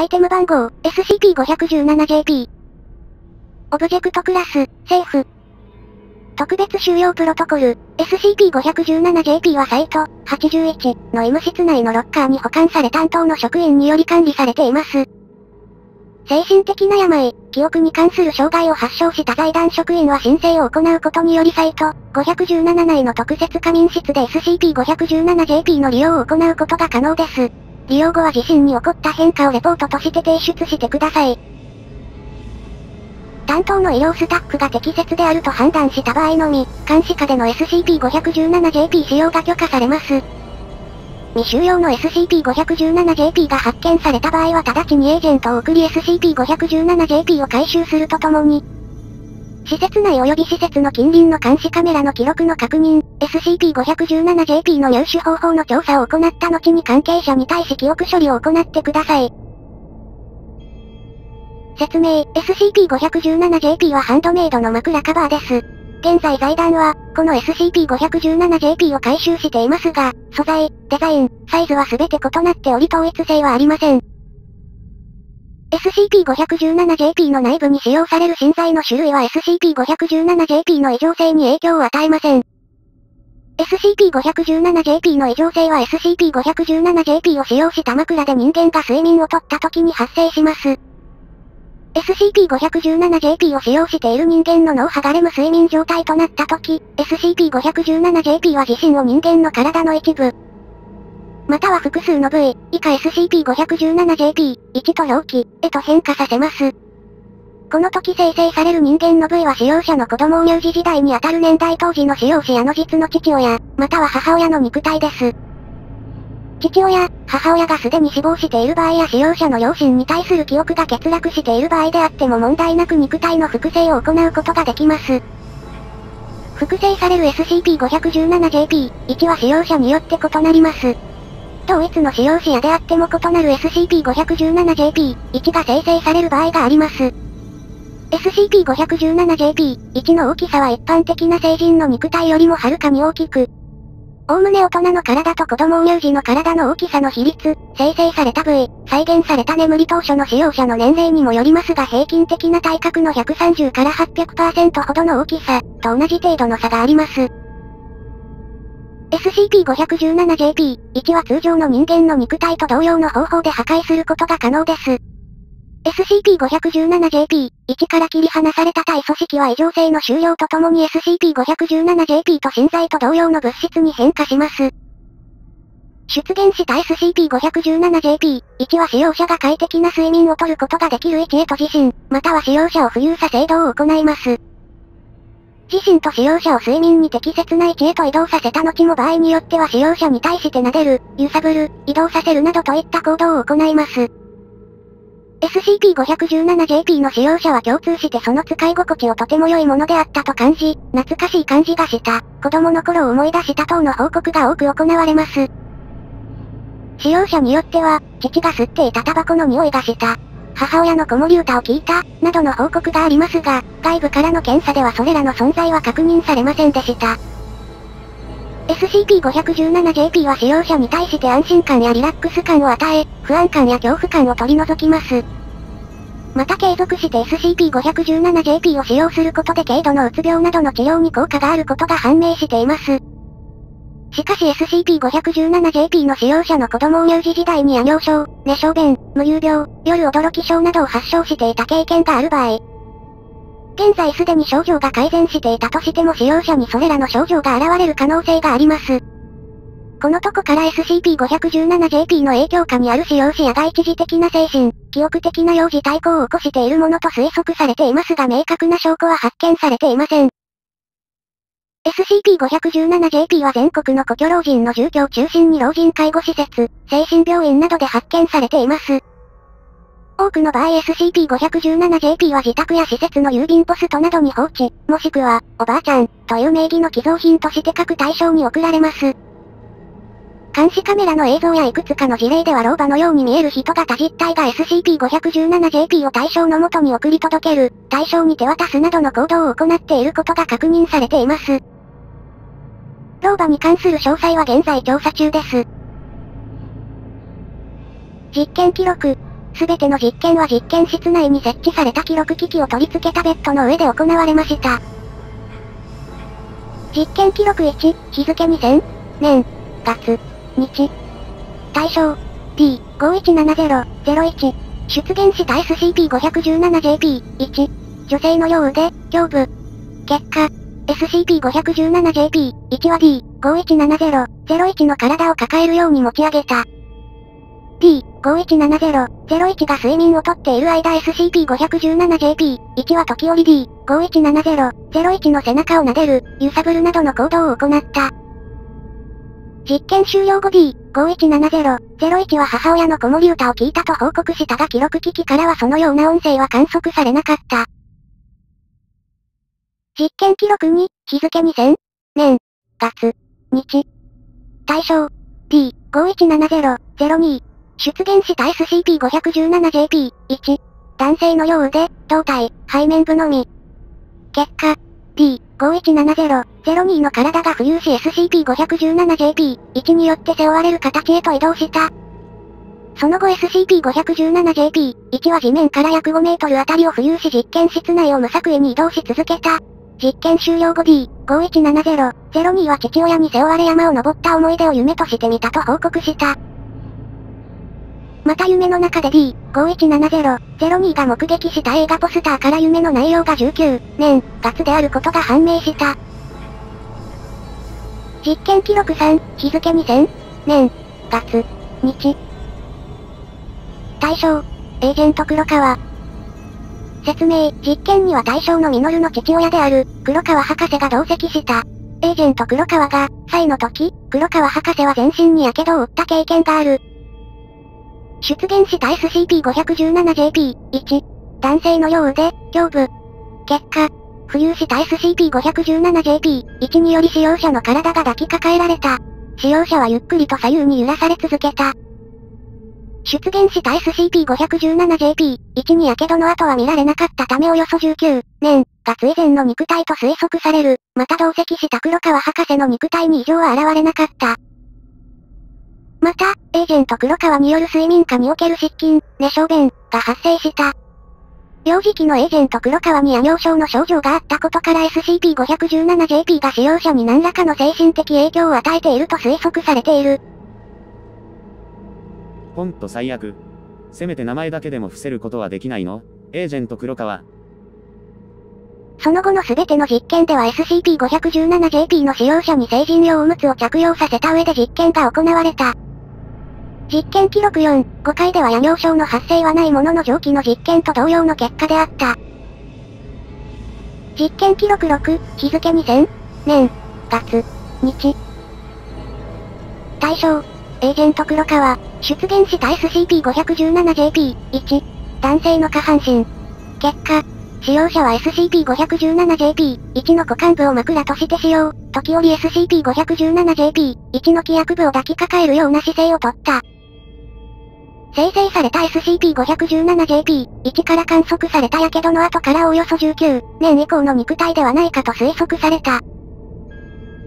アイテム番号、SCP-517JP。オブジェクトクラス、セーフ。特別収容プロトコル、SCP-517JP はサイト、81の医務室内のロッカーに保管され担当の職員により管理されています。精神的な病、記憶に関する障害を発症した財団職員は申請を行うことによりサイト、517内の特設仮眠室で SCP-517JP の利用を行うことが可能です。利用後は自身に起こった変化をレポートとして提出してください。担当の医療スタッフが適切であると判断した場合のみ、監視下での SCP-517JP 使用が許可されます。未収容の SCP-517JP が発見された場合は直ちにエージェントを送り SCP-517JP を回収するとともに、施設内及び施設の近隣の監視カメラの記録の確認、SCP-517JP の入手方法の調査を行った後に関係者に対し記憶処理を行ってください。説明、SCP-517JP はハンドメイドの枕カバーです。現在財団は、この SCP-517JP を回収していますが、素材、デザイン、サイズは全て異なっており統一性はありません。SCP-517JP の内部に使用される芯材の種類は SCP-517JP の異常性に影響を与えません。SCP-517JP の異常性は SCP-517JP を使用した枕で人間が睡眠をとった時に発生します。SCP-517JP を使用している人間の脳波がレム睡眠状態となった時、SCP-517JP は自身を人間の体の一部、または複数の部位、以下 SCP-517JP、1と容器、へと変化させます。この時生成される人間の部位は使用者の子供を乳児時代にあたる年代当時の使用者やの実の父親、または母親の肉体です。父親、母親がすでに死亡している場合や使用者の両親に対する記憶が欠落している場合であっても問題なく肉体の複製を行うことができます。複製される SCP-517JP、1は使用者によって異なります。同一の使用者であっても異なる SCP-517JP、1が生成される場合があります。SCP-517JP、1の大きさは一般的な成人の肉体よりもはるかに大きく、おおむね大人の体と子供乳児の体の大きさの比率、生成された部位、再現された眠り当初の使用者の年齢にもよりますが平均的な体格の130から800%ほどの大きさ、と同じ程度の差があります。SCP-517JP、1は通常の人間の肉体と同様の方法で破壊することが可能です。SCP-517JP、1から切り離された体組織は異常性の終了とともに SCP-517JP と芯材と同様の物質に変化します。出現した SCP-517JP、1は使用者が快適な睡眠をとることができる位置へと自身、または使用者を浮遊させ移動を行います。自身と使用者を睡眠に適切な位置へと移動させた後も場合によっては使用者に対して撫でる、揺さぶる、移動させるなどといった行動を行います。SCP-517JP の使用者は共通してその使い心地をとても良いものであったと感じ、懐かしい感じがした、子供の頃を思い出した等の報告が多く行われます。使用者によっては、父が吸っていたタバコの匂いがした、母親の子守歌を聞いた、などの報告がありますが、外部からの検査ではそれらの存在は確認されませんでした。SCP-517JP は使用者に対して安心感やリラックス感を与え、不安感や恐怖感を取り除きます。また継続して SCP-517JP を使用することで軽度のうつ病などの治療に効果があることが判明しています。しかし SCP-517JP の使用者の子供を乳児時代に夜尿症、寝小便、無遊病、夜驚き症などを発症していた経験がある場合、現在すでに症状が改善していたとしても使用者にそれらの症状が現れる可能性があります。このとこから SCP-517JP の影響下にある使用者やが一時的な精神、記憶的な幼児対抗を起こしているものと推測されていますが明確な証拠は発見されていません。SCP-517JP は全国の故郷老人の住居を中心に老人介護施設、精神病院などで発見されています。多くの場合 SCP-517JP は自宅や施設の郵便ポストなどに放置、もしくは、おばあちゃん、という名義の寄贈品として各対象に送られます。監視カメラの映像やいくつかの事例では老婆のように見える人が多実体が SCP-517JP を対象のもとに送り届ける、対象に手渡すなどの行動を行っていることが確認されています。老婆に関する詳細は現在調査中です。実験記録すべての実験は実験室内に設置された記録機器を取り付けたベッドの上で行われました。実験記録1、日付2000年、月、日。対象、D517001。出現した SCP-517JP、1。女性のようで、胸部。結果、SCP-517JP、1は D517001 の体を抱えるように持ち上げた。D517001 が睡眠をとっている間 SCP-517JP、1は時折 D517001 の背中を撫でる、揺さぶるなどの行動を行った。実験終了後 D517001 は母親の子守歌を聞いたと報告したが記録機器からはそのような音声は観測されなかった。実験記録に、日付2000年、月、日。対象、D517002。出現した SCP-517JP、1。男性のようで、胴体、背面部のみ。結果、D517002 の体が浮遊し SCP-517JP、1によって背負われる形へと移動した。その後 SCP-517JP、1は地面から約5メートルあたりを浮遊し実験室内を無作為に移動し続けた。実験終了後 D517002 は父親に背負われ山を登った思い出を夢として見たと報告した。また夢の中で D517002 が目撃した映画ポスターから夢の内容が19年月であることが判明した。実験記録3、日付2000年月日対象、エージェント黒川、説明、実験には対象のミノルの父親である、黒川博士が同席した。エージェント黒川が、際の時、黒川博士は全身に火傷を負った経験がある。出現した SCP-517JP、1。男性のようで、胸部。結果、浮遊した SCP-517JP、1により使用者の体が抱きかかえられた。使用者はゆっくりと左右に揺らされ続けた。出現した SCP-517JP1 に火傷の跡は見られなかったためおよそ19年、月以前の肉体と推測される。また同席した黒川博士の肉体に異常は現れなかった。また、エージェント黒川による睡眠下における失禁、寝小便が発生した。幼児期のエージェント黒川に夜尿症の症状があったことから SCP-517JP が使用者に何らかの精神的影響を与えていると推測されている。ほんと最悪。せめて名前だけでも伏せることはできないの？エージェント黒川。その後の全ての実験では SCP-517JP の使用者に成人用おむつを着用させた上で実験が行われた。実験記録4、5回では夜尿症の発生はないものの上記の実験と同様の結果であった。実験記録6、日付2000年、月、日。対象、エージェント黒川、出現した SCP-517JP、1、男性の下半身。結果、使用者は SCP-517JP、1の股間部を枕として使用、時折 SCP-517JP、1の規約部を抱きかかえるような姿勢をとった。生成された SCP-517JP、1から観測された火傷の後からおよそ19年以降の肉体ではないかと推測された。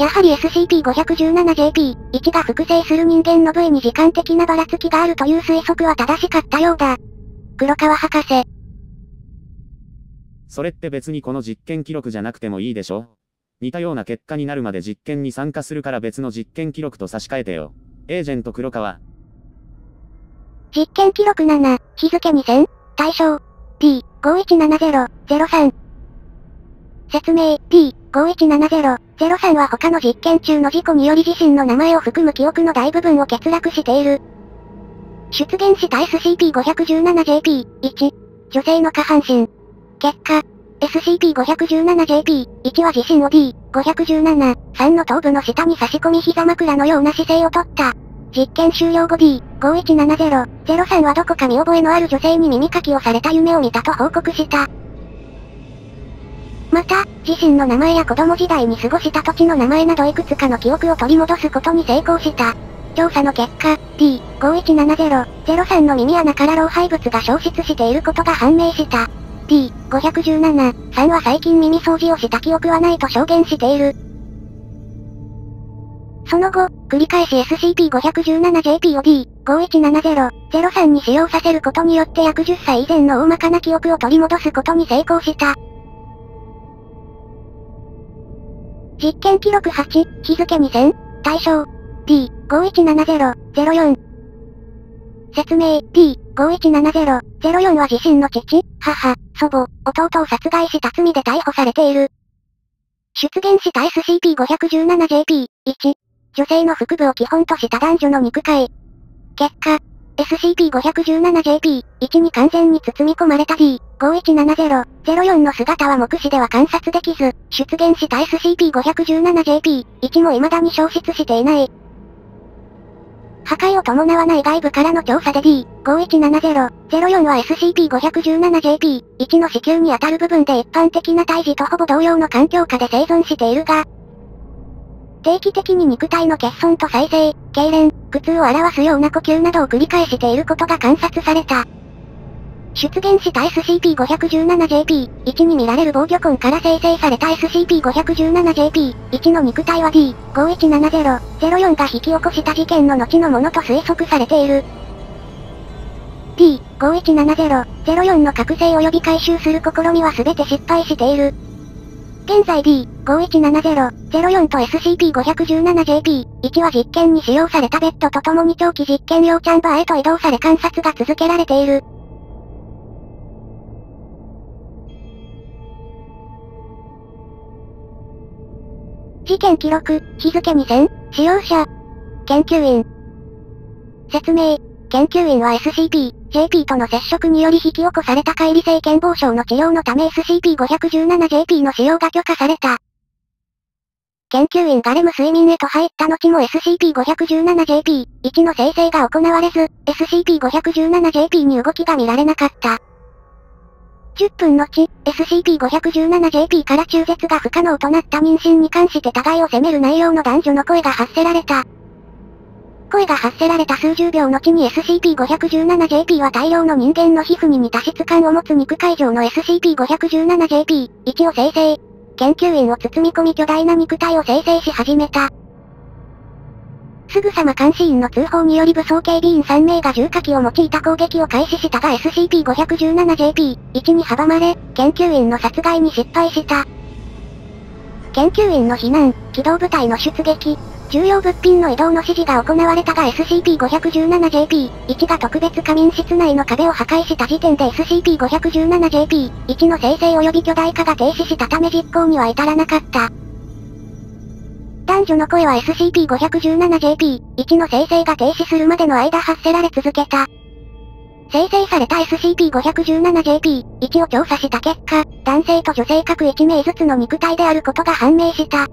やはり SCP-517JP1 が複製する人間の部位に時間的なばらつきがあるという推測は正しかったようだ。黒川博士。それって別にこの実験記録じゃなくてもいいでしょ？似たような結果になるまで実験に参加するから別の実験記録と差し替えてよ。エージェント黒川。実験記録7、日付2000、対象、D517003。説明、D517003 は他の実験中の事故により自身の名前を含む記憶の大部分を欠落している。出現した SCP-517JP1、女性の下半身。結果、SCP-517JP1 は自身を D517、3の頭部の下に差し込み膝枕のような姿勢をとった。実験終了後 D5170-03 はどこか見覚えのある女性に耳かきをされた夢を見たと報告した。また、自身の名前や子供時代に過ごした土地の名前などいくつかの記憶を取り戻すことに成功した。調査の結果、D5170-03 の耳穴から老廃物が消失していることが判明した。D517-3 は最近耳掃除をした記憶はないと証言している。その後、繰り返し SCP-517JP を D5170-03 に使用させることによって約10歳以前の大まかな記憶を取り戻すことに成功した。実験記録8、日付2000、対象、D5170-04。説明、D5170-04 は自身の父、母、祖母、弟を殺害した罪で逮捕されている。出現した SCP-517JP、1、女性の腹部を基本とした男女の肉塊。結果、SCP-517JP、1に完全に包み込まれた D5170-04 の姿は目視では観察できず、出現した SCP-517JP、1も未だに消失していない。破壊を伴わない外部からの調査で D5170-04 は SCP-517JP、1の子宮にあたる部分で一般的な胎児とほぼ同様の環境下で生存しているが、定期的に肉体の欠損と再生、痙攣、苦痛を表すような呼吸などを繰り返していることが観察された。出現した SCP-517JP-1 に見られる防御痕から生成された SCP-517JP-1 の肉体は D5170-04 が引き起こした事件の後のものと推測されている。D5170-04 の覚醒及び回収する試みは全て失敗している。現在 D5170-04 と SCP-517JP-1 は実験に使用されたベッドと共に長期実験用チャンバーへと移動され観察が続けられている。事件記録、日付2000、使用者、研究員。説明、研究員は SCP、JP との接触により引き起こされた乖離性健忘症の治療のため SCP-517JP の使用が許可された。研究員がレム睡眠へと入った後も SCP-517JP1 の生成が行われず、SCP-517JP に動きが見られなかった。10分後、SCP-517JP から中絶が不可能となった妊娠に関して互いを責める内容の男女の声が発せられた。声が発せられた数十秒後に SCP-517JP は大量の人間の皮膚に似た質感を持つ肉塊状の SCP-517JP1 を生成。研究員を包み込み巨大な肉体を生成し始めた。すぐさま監視員の通報により武装警備員3名が重火器を用いた攻撃を開始したが SCP-517JP1 に阻まれ、研究員の殺害に失敗した。研究員の避難、機動部隊の出撃、重要物品の移動の指示が行われたが SCP-517JP-1 が特別仮眠室内の壁を破壊した時点で SCP-517JP-1 の生成及び巨大化が停止したため実行には至らなかった。男女の声は SCP-517JP-1 の生成が停止するまでの間発せられ続けた。生成された SCP-517JP-1 を調査した結果、男性と女性各1名ずつの肉体であることが判明した。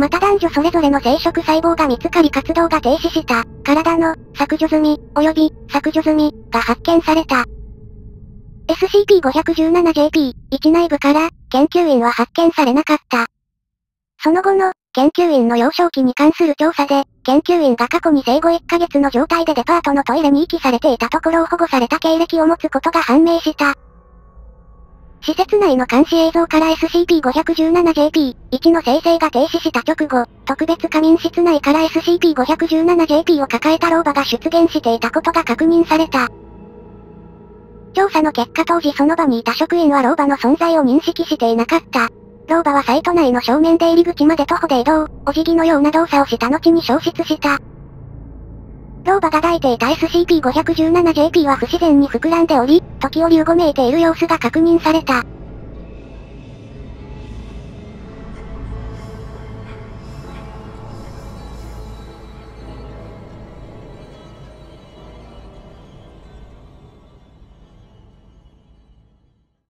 また男女それぞれの生殖細胞が見つかり活動が停止した、体の、削除済み、及び、削除済み、が発見された。SCP-517JP-1 内部から、研究員は発見されなかった。その後の、研究員の幼少期に関する調査で、研究員が過去に生後1ヶ月の状態でデパートのトイレに遺棄されていたところを保護された経歴を持つことが判明した。施設内の監視映像から SCP-517JP1 の生成が停止した直後、特別仮眠室内から SCP-517JP を抱えた老婆が出現していたことが確認された。調査の結果当時その場にいた職員は老婆の存在を認識していなかった。老婆はサイト内の正面出入り口まで徒歩で移動、お辞儀のような動作をした後に消失した。老婆が抱いていた SCP-517JP は不自然に膨らんでおり、時折うごめいている様子が確認された。